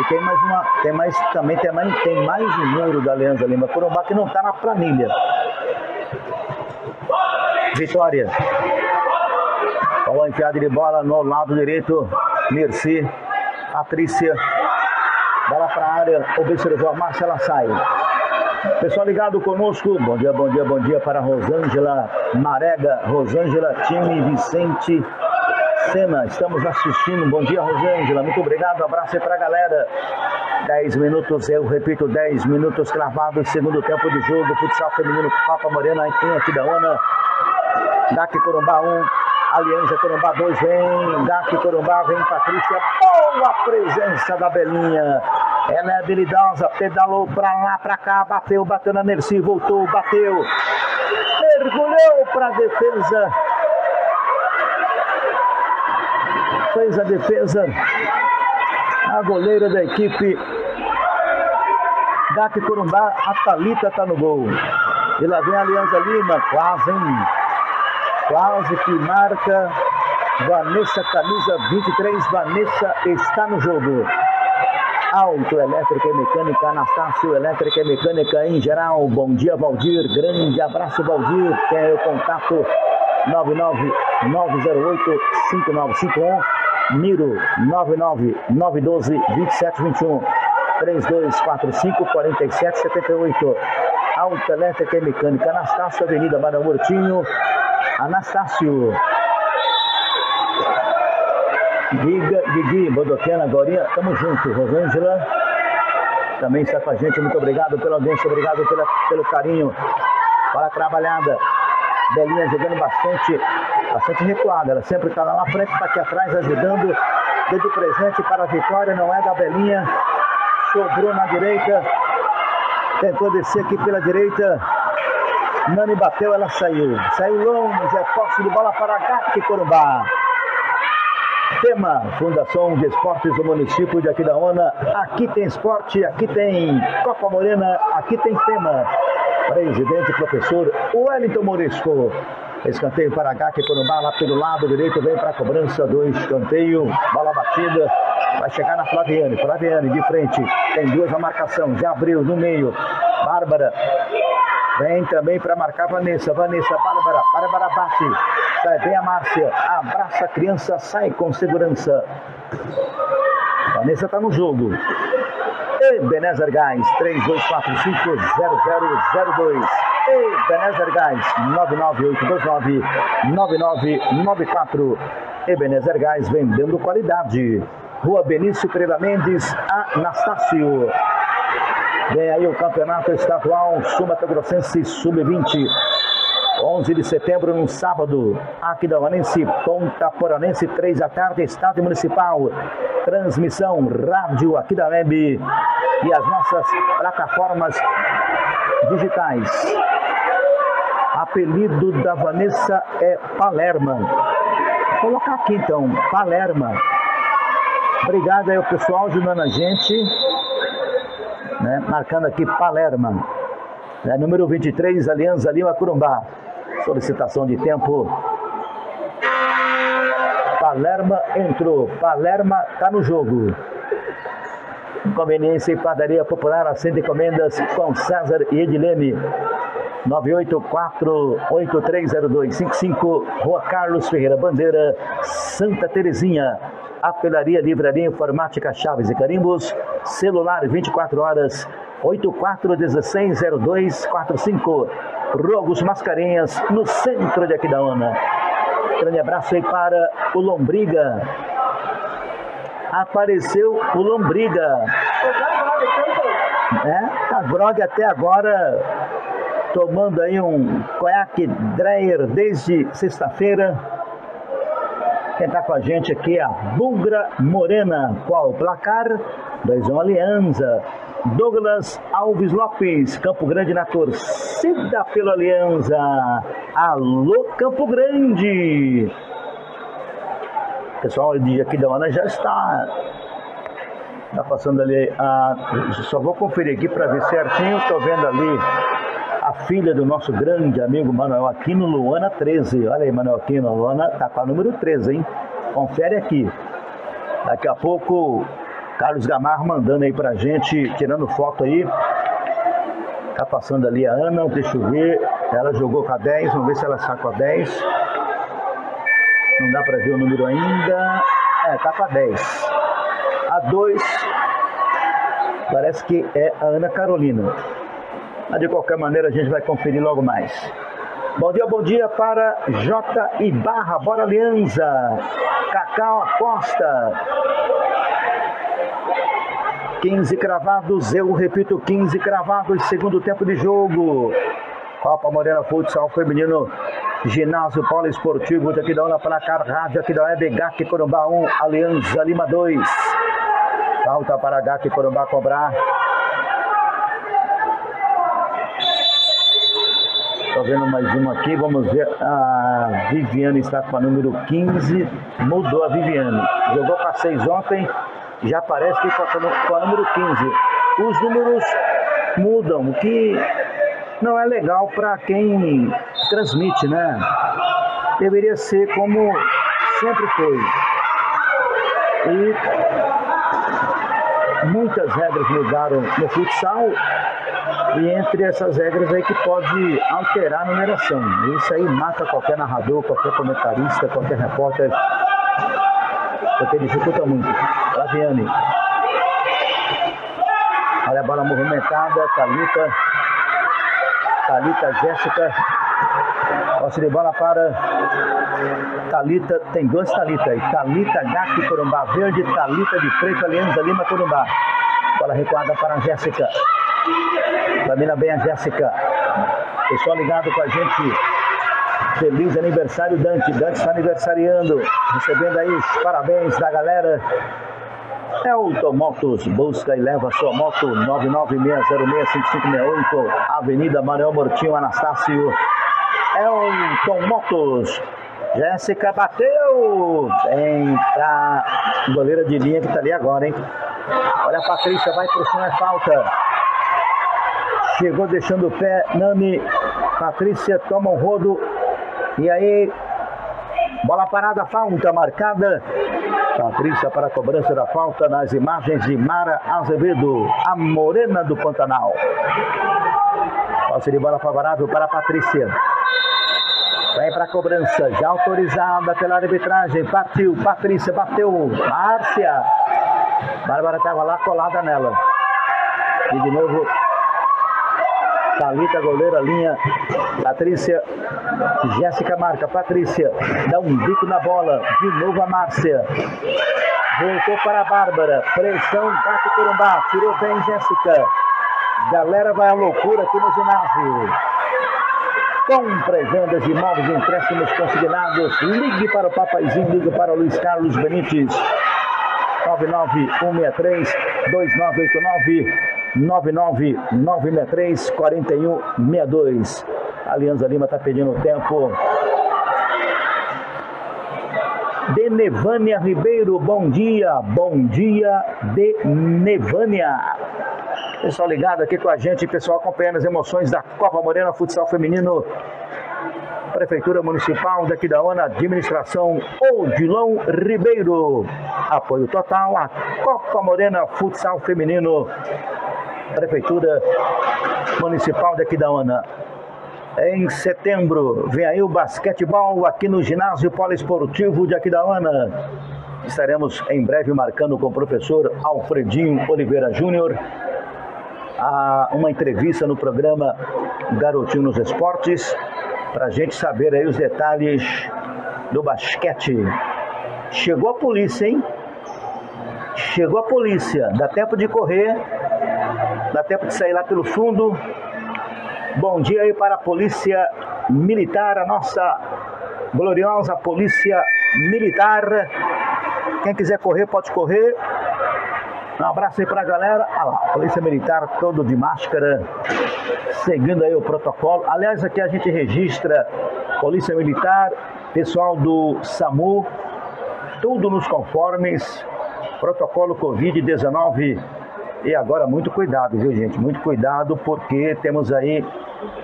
[SPEAKER 1] E tem mais uma, tem mais, também tem mais, tem mais um número da Aliança Lima Corumbá que não está na planilha. Vitória. Olha a enfiada de bola no lado direito. Merci. Patrícia Bola para a área, observou a Marcela sai. Pessoal ligado conosco, bom dia, bom dia, bom dia para Rosângela Marega, Rosângela Time Vicente Sena, estamos assistindo. Bom dia, Rosângela, muito obrigado, abraço aí para a galera. 10 minutos, eu repito, 10 minutos cravados, segundo tempo de jogo, futsal feminino, Papa Morena em Aquidauana. Daqui Corumbá 1, Aliança Corumbá 2 vem, Daqui Corumbá vem Patrícia. Boa presença da Belinha. Ela é habilidosa, pedalou pra lá, pra cá, bateu, bateu na Nerci, voltou, bateu. Mergulhou pra defesa. Fez a defesa. A goleira da equipe Gato Corumbá, a Thalita tá no gol. E lá vem a Aliança Lima, quase, hein? Quase que marca Vanessa, camisa 23. Vanessa está no jogo. Autoelétrica e Mecânica, Anastácio Elétrica e Mecânica em geral. Bom dia, Valdir. Grande abraço, Valdir. Quer o contato 99908-5951. Miro 99912-2721. 3245-4778. Autoelétrica e Mecânica, Anastácio, Avenida Barão Murtinho. Anastácio. Giga, Gigi, Bodoquena, Gorinha, tamo junto. Rosângela também está com a gente. Muito obrigado pela audiência, obrigado pela, pelo carinho. Para a trabalhada. Belinha jogando bastante, bastante recuada. Ela sempre está lá na frente, está aqui atrás ajudando. Dedo presente para a vitória, não é da Belinha. Sobrou na direita. Tentou descer aqui pela direita. Nani bateu, ela saiu. Saiu longe, é posse de bola para Gatti Corumbá. Tema, Fundação de Esportes do município de Aquidauana. Aqui tem esporte, aqui tem Copa Morena, aqui tem tema. Presidente, professor Wellington Morisco. Escanteio para Gatti Corumbá, lá pelo lado direito, vem para a cobrança do escanteio. Bola batida, vai chegar na Flaviane. Flaviane de frente, tem duas na marcação, já abriu no meio. Bárbara Vem também para marcar Vanessa. Vanessa, Bárbara. Bárbara bate. Sai bem a Márcia. Abraça a criança, sai com segurança. Vanessa está no jogo. Ebenezer Gás, 3245-0002. Ebenezer Gás, 99829-9994. Ebenezer Gás, vendendo qualidade. Rua Benício Pereira Mendes, Anastácio. Vem aí o campeonato estadual Sumata Grossense Sub-20. 11 de setembro, no sábado, Aquidauanense, Ponta Poranense, 3 da tarde, Estádio Municipal. Transmissão Rádio aqui da Web e as nossas plataformas digitais. Apelido da Vanessa é Palerma. Vou colocar aqui então, Palerma. Obrigado aí ao pessoal ajudando a gente né? marcando aqui Palerma. Né? Número 23, Aliança Lima Curumbá. Solicitação de tempo. Palerma entrou. Palerma está no jogo. Conveniência e padaria popular, acende encomendas com César e Edilene. 984-830255, Rua Carlos Ferreira Bandeira, Santa Terezinha. Apelaria Livraria Informática Chaves e Carimbos, celular 24 horas, 84160245, Rogos Mascarenhas, no centro de Aquidauana. Grande abraço aí para o Lombriga. Apareceu o Lombriga. É, tá grog até agora, tomando aí um conhaque Dreyer desde sexta-feira. Quem está com a gente aqui é a Bugra Morena. Qual o placar? 2-1 Aliança. Douglas Alves Lopes, Campo Grande na torcida pela Aliança. Alô, Campo Grande. Pessoal de aqui da Ana já está Tá passando ali a. Só vou conferir aqui para ver certinho. Estou vendo ali a filha do nosso grande amigo Manuel Aquino, Luana 13. Olha aí, Manuel Aquino, Luana tá com a número 13, hein? Confere aqui. Daqui a pouco, Carlos Gamarro mandando aí pra gente, tirando foto aí. Tá passando ali a Ana, deixa eu ver. Ela jogou com a 10, vamos ver se ela com a 10. Não dá pra ver o número ainda. É, tá com a 10. A 2 parece que é a Ana Carolina. Mas de qualquer maneira a gente vai conferir logo mais. Bom dia, bom dia para J e Barra, bora Aliança, Cacau Costa. 15 cravados, eu repito, 15 cravados, segundo tempo de jogo. Copa Morena Futsal Feminino, Ginásio Poliesportivo de Aquidauana, placar rádio Aquidauana, BGAC Corumbá 1, Aliança Lima 2. Falta para Gaki Corumbá cobrar. Estou vendo mais uma aqui, vamos ver. A Viviane está com a número 15, mudou a Viviane. Jogou para 6 ontem, já aparece que a, com a número 15. Os números mudam, o que não é legal para quem transmite, né? Deveria ser como sempre foi. E muitas regras mudaram no futsal e entre essas regras aí que pode alterar a numeração. Isso aí mata qualquer narrador, qualquer comentarista, qualquer repórter, porque dificulta muito. Laviane. Olha a bola movimentada, Thalita. Thalita, Jéssica. Posse de bola para Talita, tem duas Talita aí. Talita, Gato, Corumbá verde, Talita de preto, Alianza Lima, Corumbá. Bola recuada para Jéssica. Camina bem a Jéssica. Pessoal ligado com a gente. Feliz aniversário, Dante. Dante está aniversariando. Recebendo aí os parabéns da galera. Elton Motos, busca e leva sua moto 996065568, Avenida Manuel Mortinho Anastácio. Elton Motos. Jéssica bateu. Vem pra goleira de linha que tá ali agora, hein? Olha a Patrícia, vai pro chão, é falta. Chegou deixando o pé, Nani. Patrícia toma um rodo. E aí, bola parada, falta marcada. Patrícia para a cobrança da falta nas imagens de Mara Azevedo, a morena do Pantanal. Posse de bola favorável para a Patrícia. Vem para a cobrança, já autorizada pela arbitragem. Partiu, Patrícia bateu. Márcia. Bárbara estava lá colada nela. E de novo, Thalita, goleira, linha. Patrícia, Jéssica marca. Patrícia dá um bico na bola. De novo a Márcia. Voltou para a Bárbara. Pressão, bate Corumbá. Tirou bem Jéssica. Galera vai à loucura aqui no ginásio. Compra e vendas de imóveis empréstimos consignados. Ligue para o Papaizinho, ligue para o Luiz Carlos Benites. 99163 2989 99963 4162. Alianza Lima está pedindo tempo. Denevânia Ribeiro, bom dia, bom dia, Denevânia. Pessoal ligado aqui com a gente, pessoal acompanhando as emoções da Copa Morena Futsal Feminino. Prefeitura Municipal daqui da ONA, administração Odilon Ribeiro. Apoio total à Copa Morena Futsal Feminino. Prefeitura Municipal daqui da ONA. Em setembro, vem aí o basquetebol aqui no ginásio poliesportivo de Aquidauana. Estaremos em breve marcando com o professor Alfredinho Oliveira Júnior uma entrevista no programa Garotinho nos Esportes para a gente saber aí os detalhes do basquete. Chegou a polícia, hein? Chegou a polícia. Dá tempo de correr, dá tempo de sair lá pelo fundo. Bom dia aí para a Polícia Militar, a nossa gloriosa Polícia Militar. Quem quiser correr, pode correr. Um abraço aí pra galera. Ah lá, Polícia Militar todo de máscara, seguindo aí o protocolo. Aliás, aqui a gente registra Polícia Militar, pessoal do SAMU, tudo nos conformes, protocolo Covid-19. E agora muito cuidado, viu gente? Muito cuidado porque temos aí,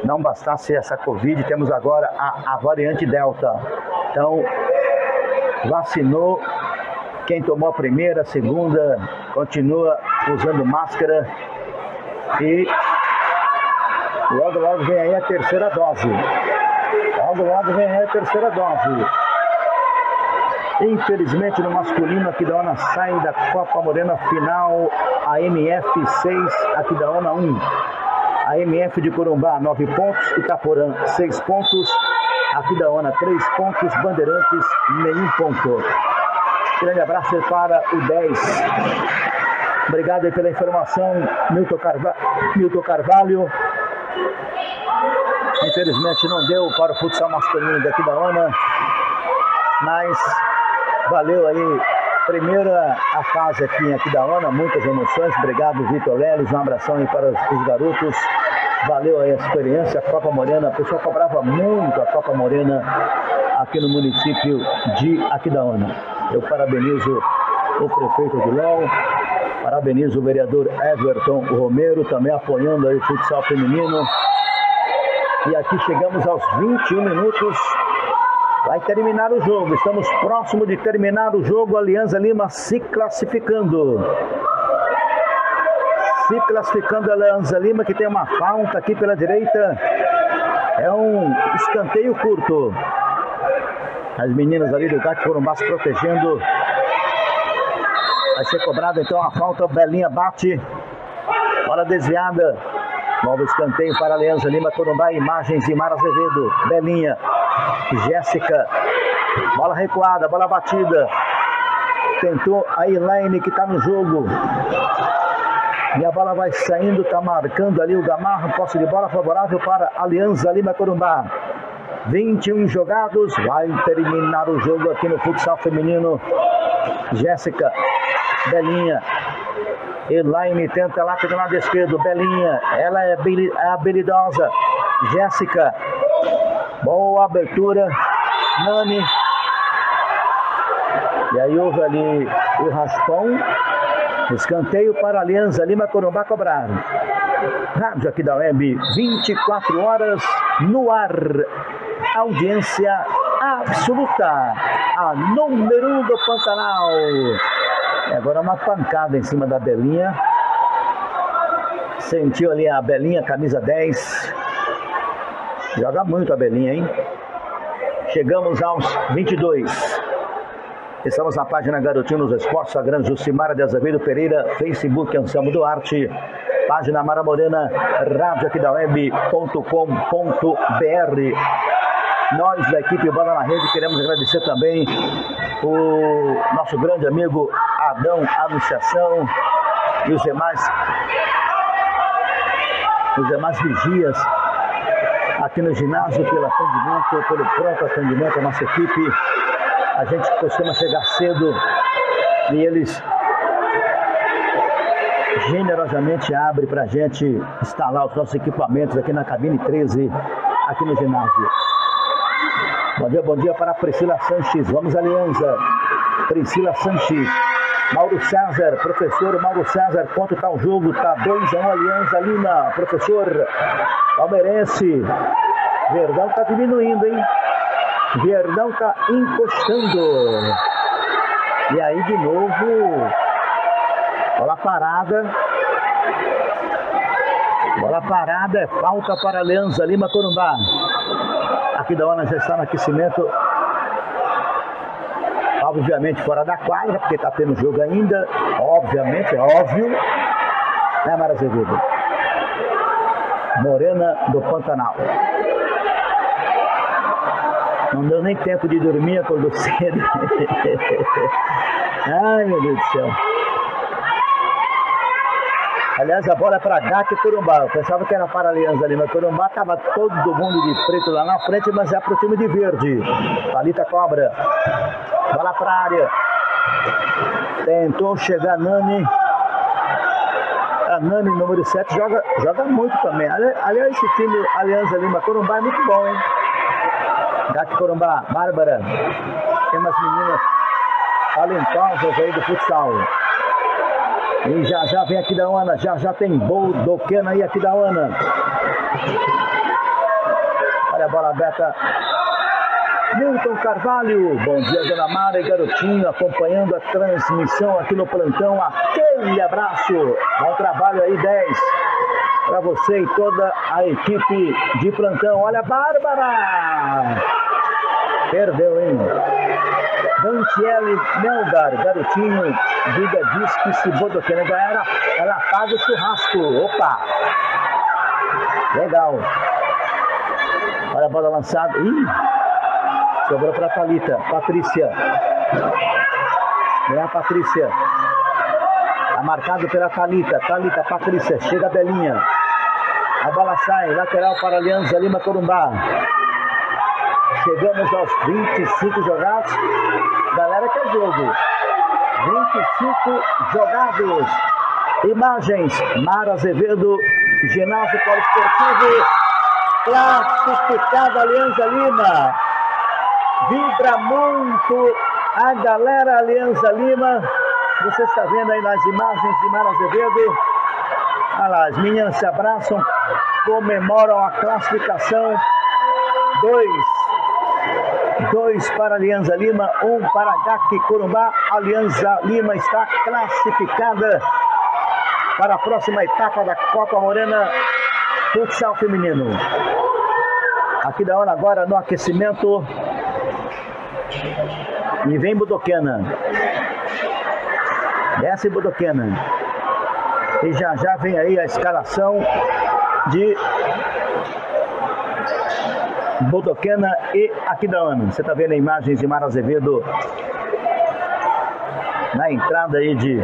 [SPEAKER 1] não bastasse essa Covid, temos agora a, a variante Delta. Então, vacinou, quem tomou a primeira, a segunda, continua usando máscara e logo logo vem aí a terceira dose. Logo logo vem aí a terceira dose. Infelizmente no masculino aqui da ONA sai da Copa Morena final a MF 6, aqui da ONA 1. A MF de Corumbá 9 pontos, Itaporã 6 pontos, aqui da ONA 3 pontos, Bandeirantes nenhum ponto. Grande abraço para o 10. Obrigado pela informação, Milton, Carva Milton Carvalho. Infelizmente não deu para o futsal masculino daqui da ONA, mas valeu aí Primeira a fase aqui em Aquidauana, muitas emoções. Obrigado, Vitor Leles. Um abração aí para os garotos. Valeu aí a experiência. A Copa Morena, o pessoal cobrava muito a Copa Morena aqui no município de Aquidauana. Eu parabenizo o prefeito LOL, parabenizo o vereador Everton Romero, também apoiando aí o futsal feminino. E aqui chegamos aos 21 minutos. Vai terminar o jogo. Estamos próximo de terminar o jogo. Aliança Lima se classificando. Se classificando a Aliança Lima, que tem uma falta aqui pela direita. É um escanteio curto. As meninas ali do GAT foram mais protegendo. Vai ser cobrada então a falta. Belinha bate. Bola desviada. Novo escanteio para a Aliança Lima Corumbá. Imagens de Mara Azevedo. Belinha. Jéssica. Bola recuada, bola batida. Tentou a Elaine que está no jogo. E a bola vai saindo, está marcando ali o Gamarra. Posse de bola favorável para Aliança Lima Corumbá. 21 jogados, vai terminar o jogo aqui no futsal feminino. Jéssica, Belinha, Elaine tenta lá pelo lado esquerdo. Belinha, ela é habilidosa. Jéssica, boa abertura. Nani. E aí houve ali o raspão. Escanteio para a Aliança Lima Corumbá cobrar. Rádio aqui da web, 24 horas no ar. Audiência absoluta. A número um do Pantanal. E agora uma pancada em cima da Belinha. Sentiu ali a Belinha, camisa 10. Joga muito a Belinha, hein? Chegamos aos 22. Estamos na página Garotinho nos Esportes, Sagrão Jucimara de Azevedo Pereira, Facebook Anselmo Duarte, página Mara Morena, rádio aqui da web.com.br. Nós da equipe Bola na Rede queremos agradecer também o nosso grande amigo Adão Anunciação e os demais os demais vigias aqui no ginásio pelo atendimento, pelo próprio atendimento, a nossa equipe. A gente costuma chegar cedo e eles generosamente abrem para a gente instalar os nossos equipamentos aqui na cabine 13, aqui no ginásio. Bom dia, bom dia para Priscila Sanches. Vamos, Aliança. Priscila Sanches. Mauro César, professor Mauro César, quanto está o jogo? Está 2 a 1 um, Aliança Lima. Professor Palmeirense. Verdão está diminuindo, hein? Verdão está encostando. E aí de novo. Bola parada. Bola parada, é falta para Aliança Lima Corumbá. Aqui da Ona já está no aquecimento. Obviamente fora da quadra, porque está tendo jogo ainda. Obviamente, é óbvio. Né, Mara Azevedo? Morena do Pantanal. Não deu nem tempo de dormir, acordou cedo. Ai, meu Deus do céu. Aliás, a bola é para Gato e Corumbá. Eu pensava que era para a Aliança ali, mas Corumbá estava todo mundo de preto lá na frente, mas é para o time de verde. Thalita cobra. Bola para a área. Tentou chegar Nani. A Nani, número 7, joga, joga muito também. Aliás, esse time Aliança Lima Corumbá é muito bom, hein? Gato Corumbá, Bárbara. Tem umas meninas talentosas aí do futsal. E já já vem aqui da Ana, já já tem Boldoquena aí aqui da Ana. Olha a bola aberta. Milton Carvalho, bom dia Dona Mara e Garotinho, acompanhando a transmissão aqui no plantão. Aquele abraço, bom trabalho aí 10 para você e toda a equipe de plantão. Olha Bárbara! Perdeu, hein? Dantiele Melgar, garotinho, Vida diz que se Bodoquena ganhar, ela paga o churrasco. Opa! Legal. Olha a bola lançada. Ih! Sobrou para Thalita. Patrícia. É a Patrícia. Tá marcado pela Thalita. Thalita, Patrícia. Chega a Belinha. A bola sai. Lateral para a Aliança Lima Corumbá. Chegamos aos 25 jogados. Galera quer jogo. 25 jogados. Imagens, Mara Azevedo, ginásio poliesportivo, classificado Aliança Lima. Vibra muito a galera Aliança Lima. Você está vendo aí nas imagens de Mara Azevedo. Olha lá, as meninas se abraçam, comemoram a classificação. Dois. Dois para Aliança Lima, um para GAC Corumbá. Aliança Lima está classificada para a próxima etapa da Copa Morena Futsal Feminino. Aqui da hora agora no aquecimento. E vem Budoquena. Desce Budoquena. E já já vem aí a escalação de Bodoquena e Aquidauana. Você está vendo imagens de Mara Azevedo na entrada aí de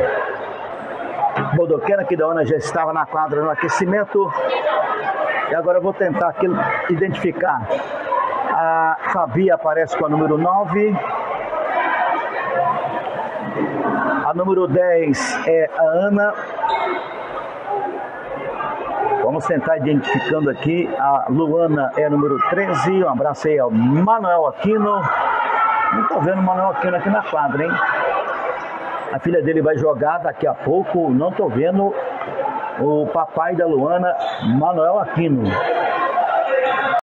[SPEAKER 1] Bodoquena. Aquidauana já estava na quadra no aquecimento. E agora eu vou tentar aqui identificar. A Fabi aparece com a número 9. A número 10 é a Ana. Vamos tentar identificando aqui. A Luana é número 13. Um abraço aí ao Manuel Aquino. Não estou vendo o Manuel Aquino aqui na quadra, hein? A filha dele vai jogar daqui a pouco. Não estou vendo o papai da Luana, Manuel Aquino.